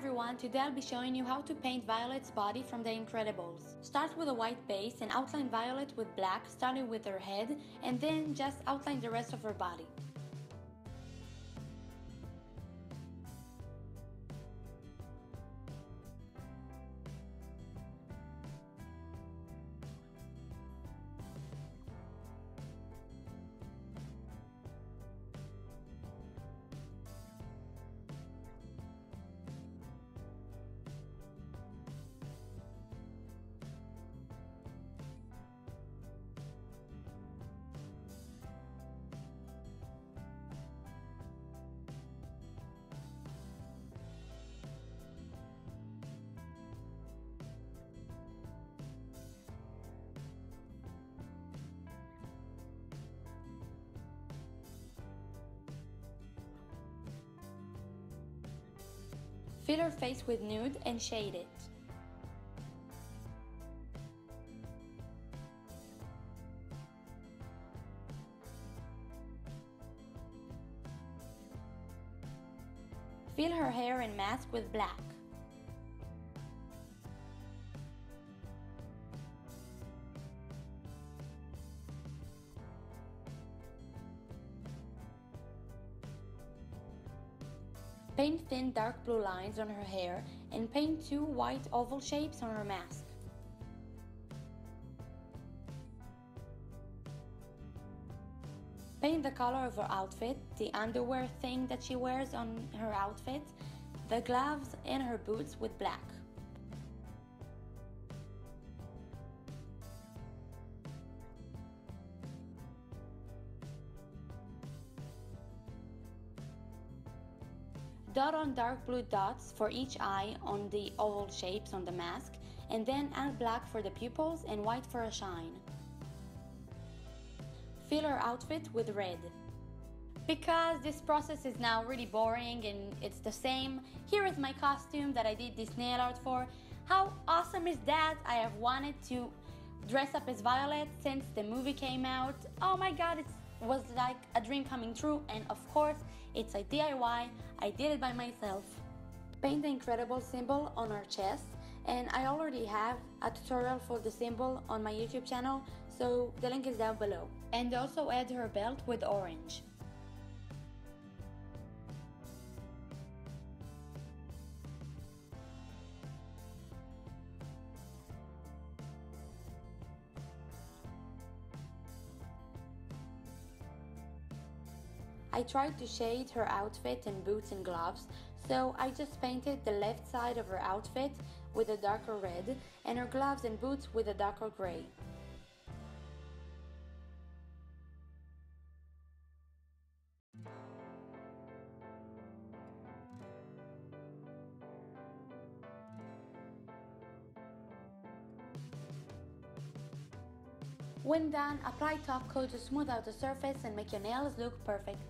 everyone, today I'll be showing you how to paint Violet's body from The Incredibles. Start with a white base and outline Violet with black, starting with her head, and then just outline the rest of her body. Fill her face with nude and shade it. Fill her hair and mask with black. Paint thin dark blue lines on her hair and paint two white oval shapes on her mask. Paint the color of her outfit, the underwear thing that she wears on her outfit, the gloves and her boots with black. Dot on dark blue dots for each eye on the oval shapes on the mask, and then add black for the pupils and white for a shine. Fill her outfit with red. Because this process is now really boring and it's the same, here is my costume that I did this nail art for. How awesome is that? I have wanted to dress up as Violet since the movie came out. Oh my god, it was like a dream coming true and of course it's a DIY, I did it by myself. Paint the incredible symbol on our chest and I already have a tutorial for the symbol on my YouTube channel so the link is down below. And also add her belt with orange. I tried to shade her outfit and boots and gloves, so I just painted the left side of her outfit with a darker red and her gloves and boots with a darker gray. When done, apply top coat to smooth out the surface and make your nails look perfect.